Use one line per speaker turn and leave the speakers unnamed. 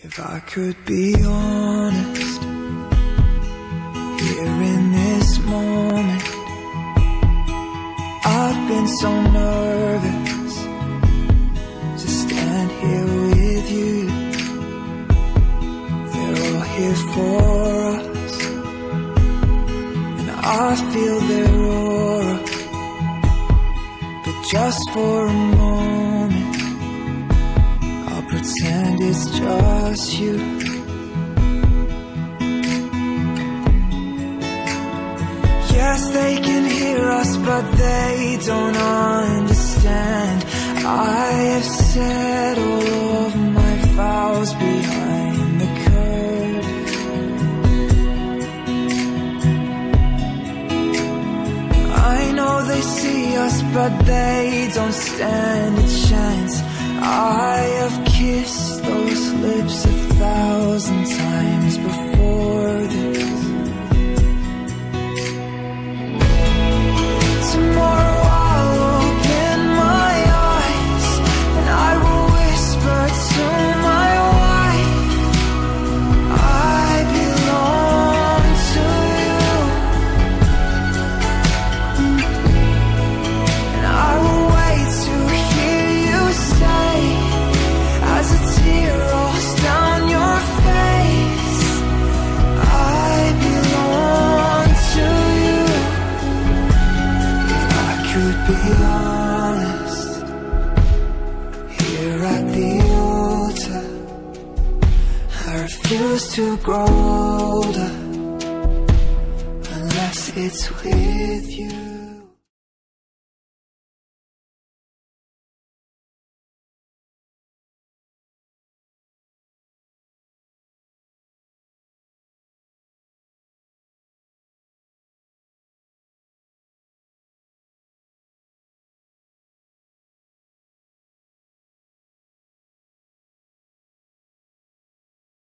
If I could be honest, here in this moment, I've been so nervous to stand here with you. They're all here for us, and I feel their aura, but just for a moment, pretend it's just you. Yes, they can hear us, but they don't understand. I have said all of my vows behind the curtain. I know they see us, but they don't stand a chance. I have kissed those lips a thousand times I could be honest here at the altar. I refuse to grow older unless it's with you.